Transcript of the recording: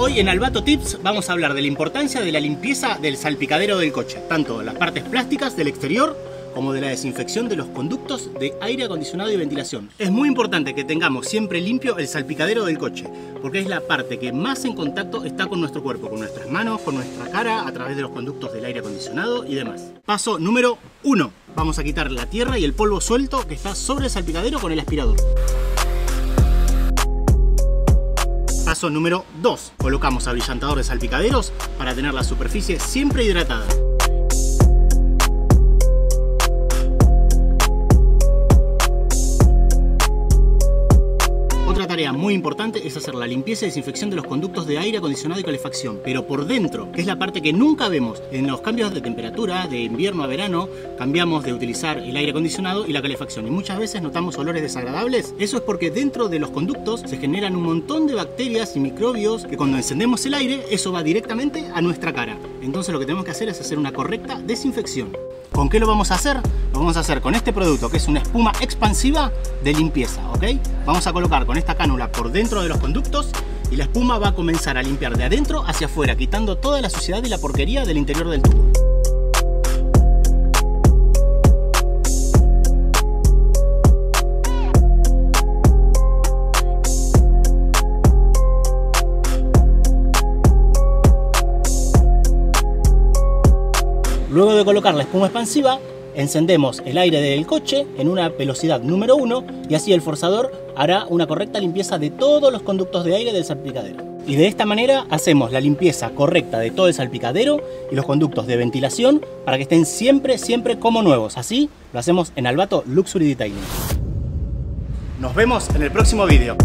Hoy en Albato Tips vamos a hablar de la importancia de la limpieza del salpicadero del coche, tanto las partes plásticas del exterior como de la desinfección de los conductos de aire acondicionado y ventilación. Es muy importante que tengamos siempre limpio el salpicadero del coche, porque es la parte que más en contacto está con nuestro cuerpo, con nuestras manos, con nuestra cara, a través de los conductos del aire acondicionado y demás. Paso número 1. Vamos a quitar la tierra y el polvo suelto que está sobre el salpicadero con el aspirador. Paso número 2. Colocamos abrillantador de salpicaderos para tener la superficie siempre hidratada. Tarea muy importante es hacer la limpieza y desinfección de los conductos de aire acondicionado y calefacción, pero por dentro, que es la parte que nunca vemos. En los cambios de temperatura, de invierno a verano, cambiamos de utilizar el aire acondicionado y la calefacción y muchas veces notamos olores desagradables. Eso es porque dentro de los conductos se generan un montón de bacterias y microbios que cuando encendemos el aire, eso va directamente a nuestra cara. Entonces lo que tenemos que hacer es hacer una correcta desinfección. ¿Con qué lo vamos a hacer? Lo vamos a hacer con este producto que es una espuma expansiva de limpieza, ¿ok? Vamos a colocar con esta por dentro de los conductos y la espuma va a comenzar a limpiar de adentro hacia afuera, quitando toda la suciedad y la porquería del interior del tubo. Luego de colocar la espuma expansiva, encendemos el aire del coche en una velocidad número 1 y así el forzador hará una correcta limpieza de todos los conductos de aire del salpicadero. Y de esta manera hacemos la limpieza correcta de todo el salpicadero y los conductos de ventilación para que estén siempre, siempre como nuevos. Así lo hacemos en Albato Luxury Detailing. Nos vemos en el próximo vídeo.